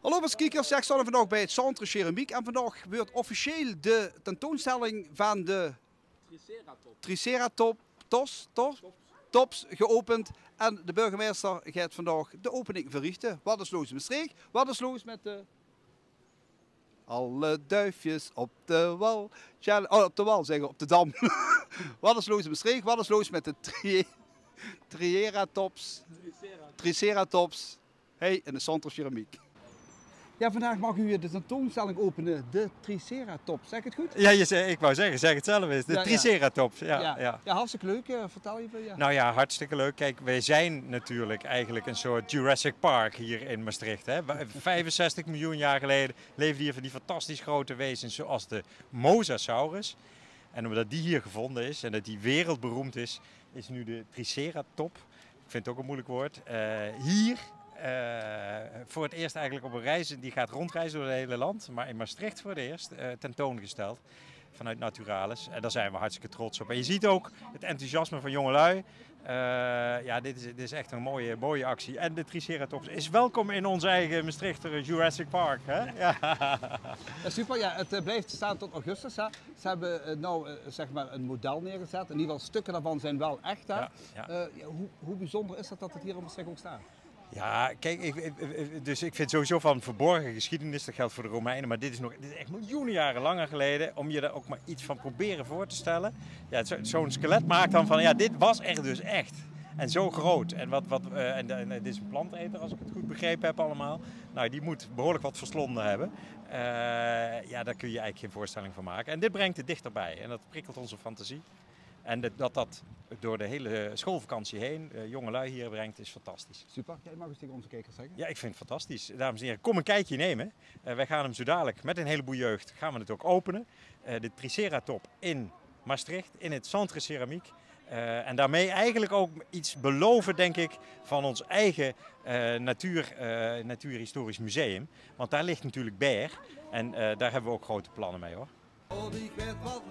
Hallo beste kijkers, ik sta vandaag bij het Centre Ceramiek en vandaag wordt officieel de tentoonstelling van de Triceratops tos, tos, tops geopend. En de burgemeester gaat vandaag de opening verrichten. Wat is los met streek? Wat is los met de... Alle duifjes op de wal. Oh, op de wal zeggen, op de dam. Wat is los met streek? Wat is los met de tri Triceratops? Triceratops. Hey, in de Centre Ceramiek. Ja, vandaag mag u de tentoonstelling openen, de Triceratops. Zeg ik het goed? Ja, je zei, ik wou zeggen, zeg het zelf eens. De Ja. Triceratops. Ja, ja. ja. hartstikke leuk. eh, Vertel even. Ja. Nou ja, hartstikke leuk. Kijk, wij zijn natuurlijk eigenlijk een soort Jurassic Park hier in Maastricht. Hè. Wa- 65 miljoen jaar geleden leefden hier van die fantastisch grote wezens zoals de Mosasaurus. En omdat die hier gevonden is en dat die wereldberoemd is, is nu de Triceratop, ik vind het ook een moeilijk woord, eh, hier voor het eerst eigenlijk op een reis, die gaat rondreizen door het hele land, maar in Maastricht voor het eerst eh, tentoongesteld vanuit Naturalis. En daar zijn we hartstikke trots op. En je ziet ook het enthousiasme van jongelui. Eh ja, dit is, dit is echt een mooie, mooie actie. En de Triceratops is welkom in ons eigen Maastrichter Jurassic Park. Hè? Ja. Ja, super. Ja, het eh, blijft staan tot augustus. Hè. Ze hebben eh, nou eh, zeg maar een model neergezet. In ieder geval stukken daarvan zijn wel echt. Hè. Eh, ja, hoe, hoe bijzonder is dat dat het hier in Maastricht ook staat? Ja, kijk, ik, dus ik vind sowieso van verborgen geschiedenis, dat geldt voor de Romeinen, maar dit is nog dit is echt miljoenen jaren langer geleden, om je daar ook maar iets van proberen voor te stellen. Ja, zo- zo'n skelet maakt dan van, ja, dit was er dus echt. En zo groot. En, wat, wat, eh, en, en dit is een planteter, als ik het goed begrepen heb allemaal. Nou, die moet behoorlijk wat verslonden hebben. Eh, ja, daar kun je eigenlijk geen voorstelling van maken. En dit brengt het dichterbij en dat prikkelt onze fantasie. En dat dat, dat door de hele schoolvakantie heen eh, jongelui hier brengt, is fantastisch. Super. Jij mag eens tegen onze kijkers zeggen. Ja, ik vind het fantastisch. Dames en heren, kom een kijkje nemen. Eh, wij gaan hem zo dadelijk met een heleboel jeugd gaan we het ook openen. Eh, de Triceratop in Maastricht, in het Centre Ceramiek. Eh, en daarmee eigenlijk ook iets beloven, denk ik, van ons eigen eh, natuur, eh, Natuurhistorisch Museum. Want daar ligt natuurlijk Berg. En eh, daar hebben we ook grote plannen mee hoor. Oh, ik weet wat